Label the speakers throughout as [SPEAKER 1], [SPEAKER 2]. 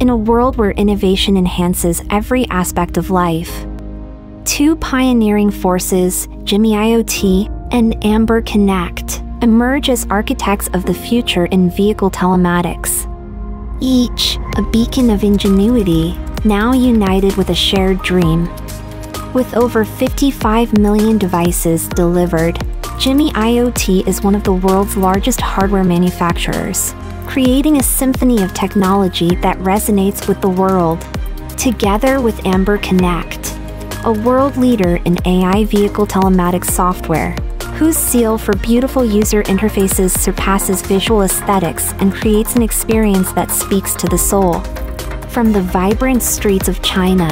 [SPEAKER 1] in a world where innovation enhances every aspect of life. Two pioneering forces, Jimi IoT and Amber Connect, emerge as architects of the future in vehicle telematics. Each a beacon of ingenuity, now united with a shared dream. With over 55 million devices delivered, Jimi IoT is one of the world's largest hardware manufacturers, creating a symphony of technology that resonates with the world. Together with Amber Connect, a world leader in AI vehicle telematics software, whose seal for beautiful user interfaces surpasses visual aesthetics and creates an experience that speaks to the soul. From the vibrant streets of China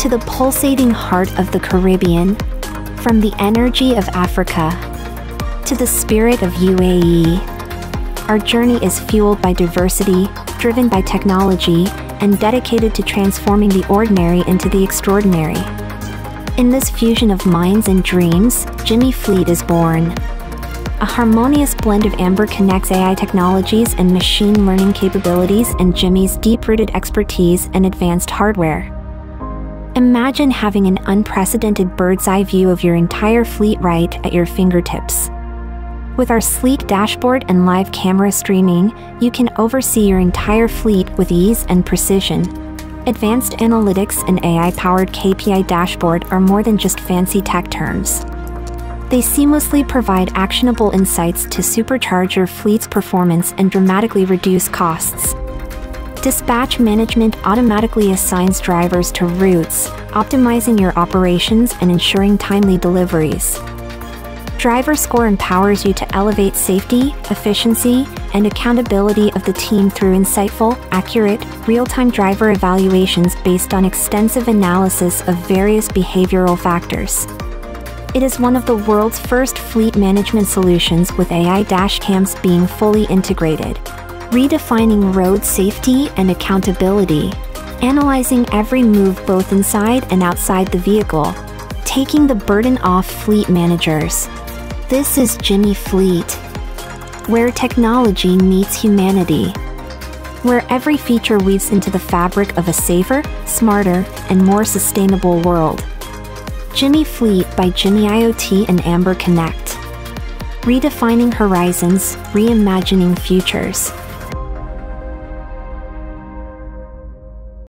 [SPEAKER 1] to the pulsating heart of the Caribbean, from the energy of Africa to the spirit of UAE, our journey is fueled by diversity, driven by technology, and dedicated to transforming the ordinary into the extraordinary. In this fusion of minds and dreams, Jimi Fleet is born. A harmonious blend of Amber Connect's AI technologies and machine learning capabilities and Jimi's deep-rooted expertise and advanced hardware. Imagine having an unprecedented bird's-eye view of your entire fleet right at your fingertips. With our sleek dashboard and live camera streaming, you can oversee your entire fleet with ease and precision. Advanced analytics and AI-powered KPI dashboard are more than just fancy tech terms. They seamlessly provide actionable insights to supercharge your fleet's performance and dramatically reduce costs. Dispatch management automatically assigns drivers to routes, optimizing your operations and ensuring timely deliveries. Driver Score empowers you to elevate safety, efficiency, and accountability of the team through insightful, accurate, real-time driver evaluations based on extensive analysis of various behavioral factors. It is one of the world's first fleet management solutions with AI dashcams being fully integrated, redefining road safety and accountability, analyzing every move both inside and outside the vehicle, taking the burden off fleet managers. This is Jimi Fleet, where technology meets humanity, where every feature weaves into the fabric of a safer, smarter, and more sustainable world. Jimi Fleet by Jimi IoT and Amber Connect. Redefining horizons, reimagining futures.